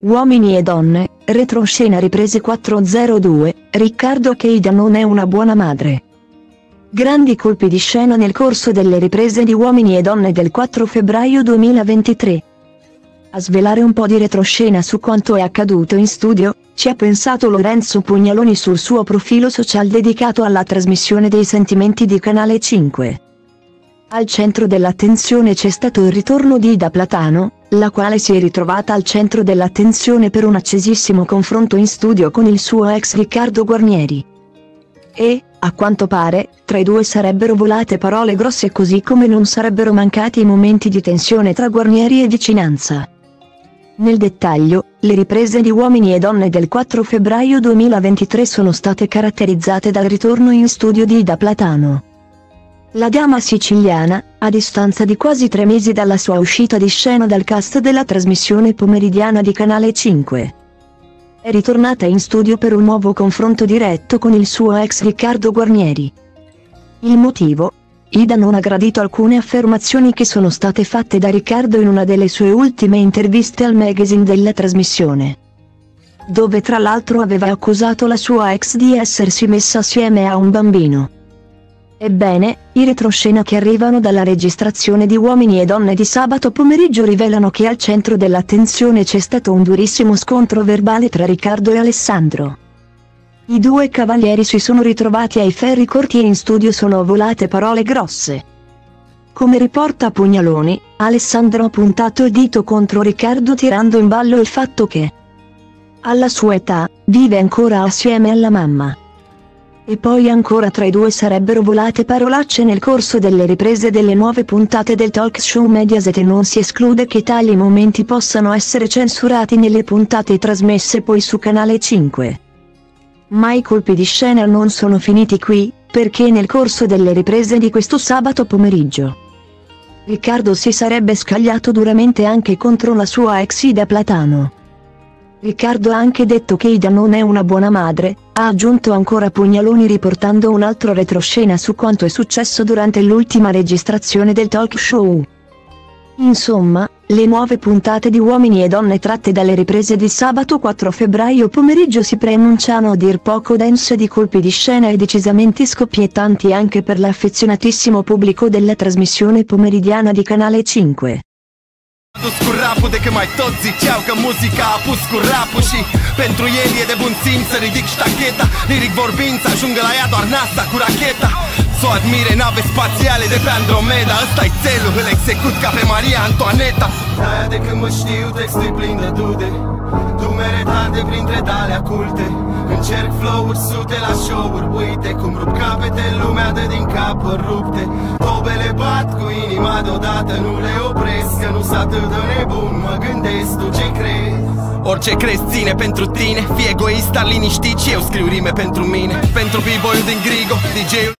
Uomini e donne, retroscena riprese 402, Riccardo Keida non è una buona madre. Grandi colpi di scena nel corso delle riprese di Uomini e donne del 4 febbraio 2023. A svelare un po' di retroscena su quanto è accaduto in studio, ci ha pensato Lorenzo Pugnaloni sul suo profilo social dedicato alla trasmissione dei sentimenti di Canale 5. Al centro dell'attenzione c'è stato il ritorno di Ida Platano, la quale si è ritrovata al centro dell'attenzione per un accesissimo confronto in studio con il suo ex Riccardo Guarnieri. E, a quanto pare, tra i due sarebbero volate parole grosse così come non sarebbero mancati i momenti di tensione tra Guarnieri e vicinanza. Nel dettaglio, le riprese di Uomini e Donne del 4 febbraio 2023 sono state caratterizzate dal ritorno in studio di Ida Platano. La dama siciliana, a distanza di quasi tre mesi dalla sua uscita di scena dal cast della trasmissione pomeridiana di Canale 5, è ritornata in studio per un nuovo confronto diretto con il suo ex Riccardo Guarnieri. Il motivo? Ida non ha gradito alcune affermazioni che sono state fatte da Riccardo in una delle sue ultime interviste al magazine della trasmissione. Dove tra l'altro aveva accusato la sua ex di essersi messa assieme a un bambino. Ebbene, i retroscena che arrivano dalla registrazione di Uomini e Donne di sabato pomeriggio rivelano che al centro dell'attenzione c'è stato un durissimo scontro verbale tra Riccardo e Alessandro. I due cavalieri si sono ritrovati ai ferri corti e in studio sono volate parole grosse. Come riporta Pugnaloni, Alessandro ha puntato il dito contro Riccardo tirando in ballo il fatto che, alla sua età, vive ancora assieme alla mamma. E poi ancora tra i due sarebbero volate parolacce nel corso delle riprese delle nuove puntate del talk show Mediaset e non si esclude che tali momenti possano essere censurati nelle puntate trasmesse poi su Canale 5. Ma i colpi di scena non sono finiti qui, perché nel corso delle riprese di questo sabato pomeriggio, Riccardo si sarebbe scagliato duramente anche contro la sua ex Ida Platano. Riccardo ha anche detto che Ida non è una buona madre, ha aggiunto ancora Pugnaloni riportando un altro retroscena su quanto è successo durante l'ultima registrazione del talk show. Insomma, le nuove puntate di Uomini e Donne tratte dalle riprese di sabato 4 febbraio pomeriggio si preannunciano a dir poco dense di colpi di scena e decisamente scoppiettanti anche per l'affezionatissimo pubblico della trasmissione pomeridiana di Canale 5. Dus cu rapul de că mai toți ziceau că muzica a pus cu rapul Și pentru el e de bun simț să ridic ștacheta. Liric vorbind să ajungă la ea doar NASA cu racheta. Să o admire nave spațiale de pe Andromeda ăsta i țelul, îl execut ca pe Maria Antoaneta. De-aia de când mă știu textul plin de dude. Dumere de printre dalea culte. Încerc flow-uri sute la show-uri. Uite cum rup capete, lumea de din capări rupte. Tobele bat cu inima deodată Nu le opresc, că nu s atât de nebun. Mă gândesc, tu ce crezi? Orice crezi ține pentru tine. Fii egoist, dar liniștit și eu scriu rime pentru mine. Pentru b din Grigo, DJ-ul